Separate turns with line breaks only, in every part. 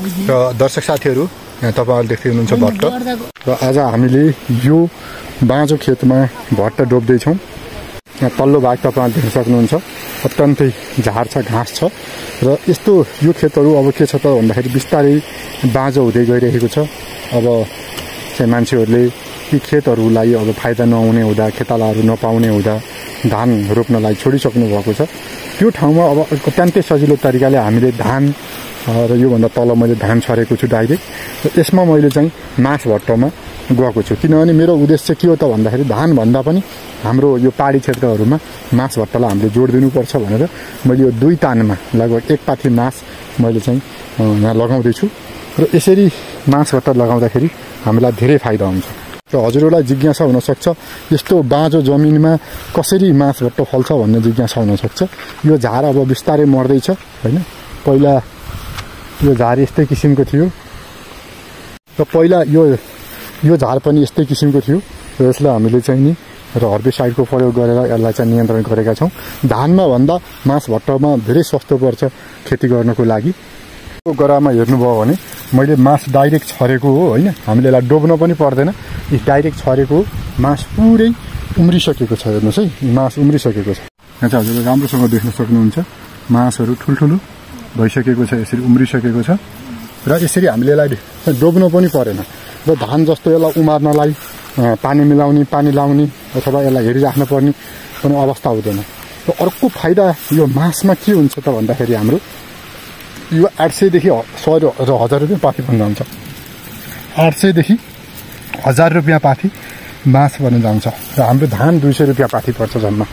र दर्शक साथीहरू यहाँ तपाईँहरूले देख्दै हुनुहुन्छ भट्ट। र आज हामीले यो बाँझो खेतमा भट्ट डोब्दैछौँ। यहाँ तल्लो भाग तपाईँहरूले देख्न सक्नुहुन्छ। अत्यन्तै झार छ घाँस छ। र यस्तो यो खेतहरू अब के छ त भन्दाखेरि बिस्तारै बाँझो हुँदै गइरहेको छ। अब चाहिँ मान्छेहरूले ती खेतहरूलाई अब फाइदा नहुने हुँदा खेतालाहरू नपाउने हुँदा धान रोप्नलाई छोडिसक्नु भएको छ। त्यो ठाउँमा अब अत्यन्तै सजिलो तरिकाले हामीले धान र योभन्दा तल मैले धान छरेको छु डाइरेक्ट। यसमा मैले चाहिँ मास भट्टमा गएको छु। किनभने मेरो उद्देश्य के हो त भन्दाखेरि धानभन्दा पनि हाम्रो यो पहाडी क्षेत्रहरूमा मास भट्टलाई हामीले जोड दिनुपर्छ भनेर मैले यो दुई तानमा लगभग एक पाथी मास मैले चाहिँ यहाँ लगाउँदैछु। र यसरी मास भट्ट लगाउँदाखेरि हामीलाई धेरै फाइदा हुन्छ। र हजुरहरूलाई जिज्ञासा हुनसक्छ यस्तो बाँझो जमिनमा कसरी मास भट्ट फल्छ भन्ने जिज्ञासा हुनसक्छ। यो झार अब बिस्तारै मर्दैछ होइन? पहिला यो झार यस्तै किसिमको थियो। र पहिला यो यो झार पनि यस्तै किसिमको थियो। र यसलाई हामीले चाहिँ नि र हर्बिसाइडको प्रयोग गरेर यसलाई चाहिँ नियन्त्रण गरेका छौँ। धानमा भन्दा मास भट्टमा धेरै सस्तो पर्छ खेती गर्नको लागि। यो गरामा हेर्नुभयो भने मैले मास डाइरेक्ट छरेको हो होइन? हामीले यसलाई डोब्न पनि पर्दैन। डाइरेक्ट छरेको हो मास पुरै उम्रिसकेको छ हेर्नुहोस् है। मास उम्रिसकेको छ। यहाँ चाहिँ हजुरले राम्रोसँग देख्न सक्नुहुन्छ। मासहरू ठुल्ठुलो। भइसकेको छ यसरी उम्रिसकेको छ? र यसरी हामीले यसलाई डोब्नु पनि परेन। र धान जस्तो यसलाई उमार्नलाई पानी मिलाउने पानी लाउने अथवा यसलाई हेरिराख्नु पर्ने कुनै अवस्था हुँदैन। र अर्को फाइदा यो मासमा के हुन्छ त भन्दाखेरि हाम्रो यो आठ सयदेखि सय र हजार रुपियाँ पाथी बन्न जान्छ आठ सयदेखि हजार रुपियाँ पाथी मास बन्न जान्छ र हाम्रो धान दुई सय रुपियाँ पाथी पर्छ जम्मा।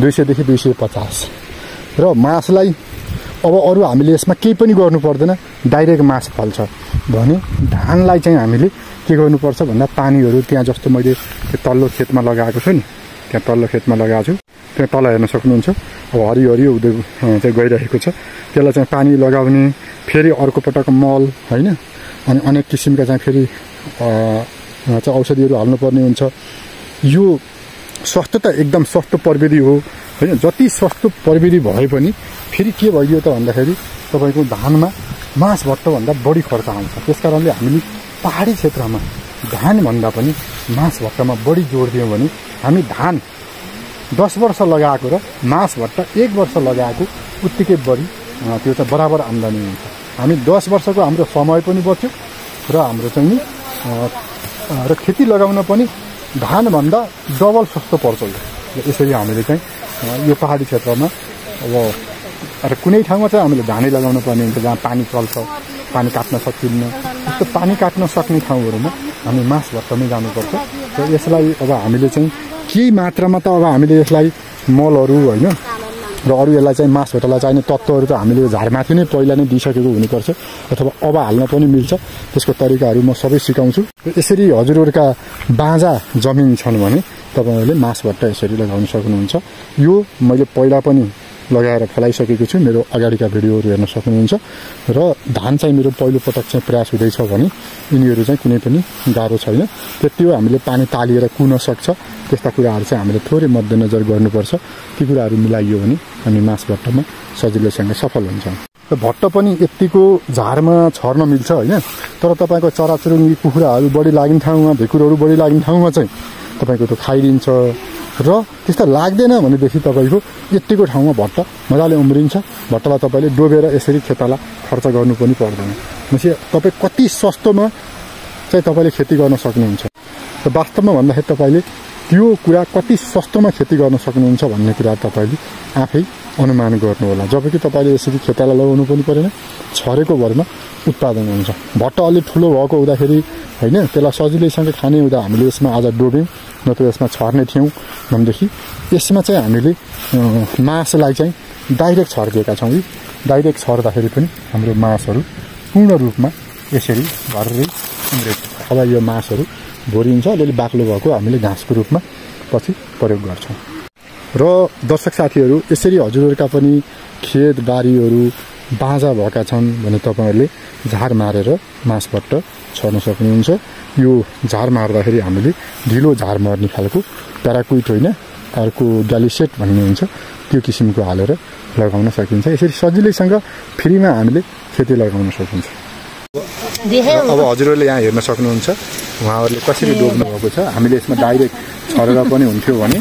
दुई सयदेखि दुई सय पचास। र मासलाई अब अरू हामीले यसमा केही पनि गर्नु पर्दैन डाइरेक्ट मास फल्छ भने धानलाई चाहिँ हामीले के गर्नुपर्छ भन्दा पानीहरू त्यहाँ जस्तो मैले त्यो तल्लो खेतमा लगाएको छु नि त्यहाँ तल्लो खेतमा लगाएको छु। त्यहाँ तल हेर्न सक्नुहुन्छ। अब हरियो हरियो हुँदै चाहिँ गइरहेको छ। त्यसलाई चाहिँ पानी लगाउने फेरि अर्को पटक मल होइन? अनि अनेक किसिमका चाहिँ फेरि चाहिँ औषधिहरू हाल्नुपर्ने हुन्छ। यो सस्तो त एकदम सस्तो प्रविधि हो। होइन जति सस्तो प्रविधि भए पनि फेरि के भइदियो त भन्दाखेरि तपाईँको धानमा मास भट्टभन्दा बढी खर्च आउँछ। त्यस कारणले हामीले पहाडी क्षेत्रमा धानभन्दा पनि मास भट्टमा बढी जोड दियौँ भने हामी धान दस वर्ष लगाएको र मास भट्ट एक वर्ष लगाएको उत्तिकै बढी त्यो चाहिँ बराबर आम्दानी हुन्छ। हामी दस वर्षको हाम्रो समय पनि बच्यो र हाम्रो चाहिँ र खेती लगाउन पनि धानभन्दा डबल सस्तो पर्छ यो। यसरी हामीले चाहिँ यो पहाडी क्षेत्रमा अब र कुनै ठाउँमा चाहिँ हामीले धानै लगाउनु पर्ने हुन्छ जहाँ पानी चल्छ पानी काट्न सकिन्न। त्यस्तो पानी काट्न सक्ने ठाउँहरूमा हामी मास भट्टमै जानुपर्छ। र यसलाई अब हामीले चाहिँ केही मात्रामा त अब हामीले यसलाई मलहरू होइन र अरू यसलाई चाहिँ मास भट्टलाई चाहिने तत्त्वहरू त हामीले झारमाथि नै पहिला नै दिइसकेको हुनुपर्छ अथवा अब हाल्न पनि मिल्छ। त्यसको तरिकाहरू म सबै सिकाउँछु। यसरी हजुरहरूका बाँझा जमिन छन् भने तपाईँहरूले मास भट्ट यसरी लगाउन सक्नुहुन्छ। यो मैले पहिला पनि लगाएर फलाइसकेको छु मेरो अगाडिका भिडियोहरू हेर्न सक्नुहुन्छ। र धान चाहिँ मेरो पहिलोपटक चाहिँ प्रयास हुँदैछ भने यिनीहरू चाहिँ कुनै पनि गाह्रो छैन। त्यति हो हामीले पानी तालिएर कुन सक्छ त्यस्ता कुराहरू चाहिँ हामीले थोरै मध्यनजर गर्नुपर्छ। ती कुराहरू मिलाइयो भने हामी मास भट्टमा सजिलैसँग सफल हुन्छौँ। र भट्ट पनि यत्तिको झारमा छर्न मिल्छ होइन। तर तपाईँको चराचुरुङ्गी कुखुराहरू बढी लाग्ने ठाउँमा भेकुरहरू बढी लाग्ने ठाउँमा चाहिँ तपाईँको त्यो खाइदिन्छ र त्यस्तो लाग्दैन भनेदेखि तपाईँको यत्तिको ठाउँमा भट्ट मजाले उम्रिन्छ। भट्टलाई तपाईँले डोबेर यसरी खेताला खर्च गर्नु पनि पर्दैन। भनेपछि तपाईँ कति सस्तोमा चाहिँ तपाईँले खेती गर्न सक्नुहुन्छ। र वास्तवमा भन्दाखेरि तपाईँले त्यो कुरा कति सस्तोमा खेती गर्न सक्नुहुन्छ भन्ने कुरा तपाईँले आफै अनुमान गर्नु होला जब कि तपाईँले यसरी खेताला लगाउनु पनि परेन छरेको भरमा उत्पादन हुन्छ। भट्ट अलिक ठुलो भएको हुँदाखेरि होइन त्यसलाई सजिलैसँग खाने हुँदा हामीले यसमा आज डोब्यौँ नत्र यसमा छर्ने थियौँ भनेदेखि यसमा चाहिँ हामीले मासलाई चाहिँ डाइरेक्ट छर्किएका छौँ डाइरेक्ट छर्दाखेरि पनि हाम्रो मासहरू पूर्ण रूपमा यसरी घररै उम्रेको अब यो मासहरू भोरिन्छ अलिअलि बाक्लो भएको हामीले घाँसको रूपमा पछि प्रयोग गर्छौँ। र दर्शक साथीहरू यसरी हजुरहरूका पनि खेत बारीहरू बाँझा भएका छन् भने तपाईँहरूले झार मारेर मासबाट छर्न सक्नुहुन्छ। यो झार मार्दाखेरि हामीले ढिलो झार मर्ने खालको प्याराकुइट होइन अर्को ग्यालिसेट भन्ने हुन्छ त्यो किसिमको हालेर लगाउन सकिन्छ। यसरी सजिलैसँग फ्रीमा हामीले खेती लगाउन सकिन्छ। अब हजुरहरूले यहाँ हेर्न सक्नुहुन्छ। उहाँहरूले कसरी डोब्नु भएको छ। हामीले यसमा डाइरेक्ट छरेर पनि हुन्थ्यो भने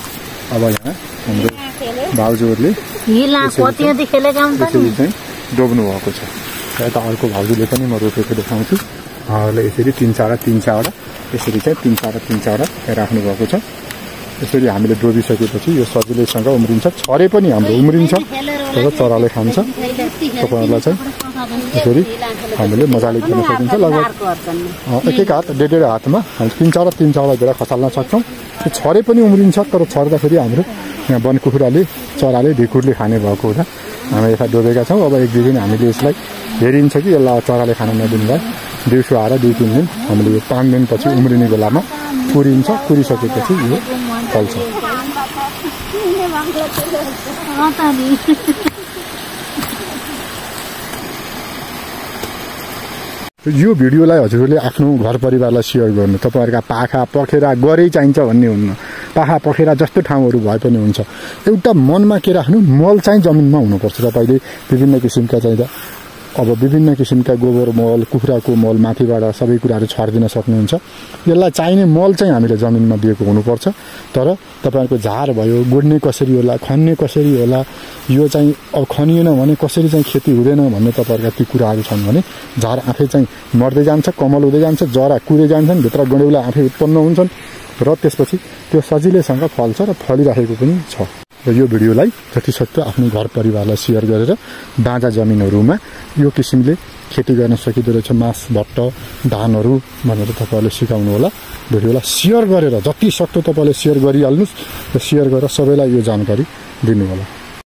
अब यहाँ हाम्रो भाउजूहरूले यसरी चाहिँ डोब्नु भएको छ। यता अर्को भाउजूले पनि म रोपेको देखाउँछु। उहाँहरूले यसरी तिन चारवटा तिन चारवटा यसरी चाहिँ तिन चारवटा तिन चारवटा राख्नु भएको छ। यसरी हामीले डोबिसकेपछि यो सजिलैसँग उम्रिन्छ। छरे पनि हाम्रो उम्रिन्छ। तर चराले खान्छ। तपाईँहरूलाई चाहिँ यसरी हामीले मजाले दिन सकिन्छ लगभग एक एक हात डेढ डेढ हातमा हामी तिन चारवटा तिन चारवटा भेडा खसाल्न सक्छौँ। त्यो छरे पनि उम्रिन्छ तर छर्दाखेरि हाम्रो यहाँ वन कुखुराले चराले ढिकुरले खाने भएको हुँदा हामी यता डोबेका छौँ। अब एक दुई दिन हामीले यसलाई हेरिन्छ कि यसलाई चराले खान नदिनुलाई। दिउँसो आएर दुई तिन दिन हामीले यो पाँच दिनपछि उम्रिने बेलामा कुरिन्छ। कुरिसकेपछि यो फल्छ। यो भिडियोलाई हजुरहरूले आफ्नो घर परिवारलाई सेयर गर्नु तपाईँहरूका पाखा पखेरा गरै चाहिन्छ भन्ने हुन्न। पाखा पखेरा जस्तो ठाउँहरू भए पनि हुन्छ। एउटा मनमा के राख्नु? मल चाहिँ जमिनमा हुनुपर्छ। तपाईँले विभिन्न किसिमका चाहिँ अब विभिन्न किसिमका गोबर मल कुखुराको मल माथिबाट सबै कुराहरू छरिदिन सक्नुहुन्छ। यसलाई चाहिने मल चाहिँ हामीले जमिनमा दिएको हुनुपर्छ। तर तपाईँहरूको झार भयो गोड्ने कसरी होला खन्ने कसरी होला यो चाहिँ अब खनिएन भने कसरी चाहिँ खेती हुँदैन भन्ने तपाईँहरूका ती कुराहरू छन् भने झार आफै चाहिँ मर्दै जान्छ कमल हुँदै जान्छ जरा कुदै जान्छन् भित्र गडेउला आफै उत्पन्न हुन्छन्। र त्यसपछि त्यो सजिलैसँग फल्छ र फलिराखेको पनि छ। र यो भिडियोलाई जतिसक्दो आफ्नो घर परिवारलाई सेयर गरेर बाँझा जमिनहरूमा यो किसिमले खेती गर्न सकिँदो रहेछ। मास भट्ट धानहरू भनेर तपाईँहरूले सिकाउनु होला। भिडियोलाई सेयर गरेर जति सक्दो तपाईँले सेयर गरिहाल्नुहोस् र सेयर गरेर सबैलाई यो जानकारी दिनु होला।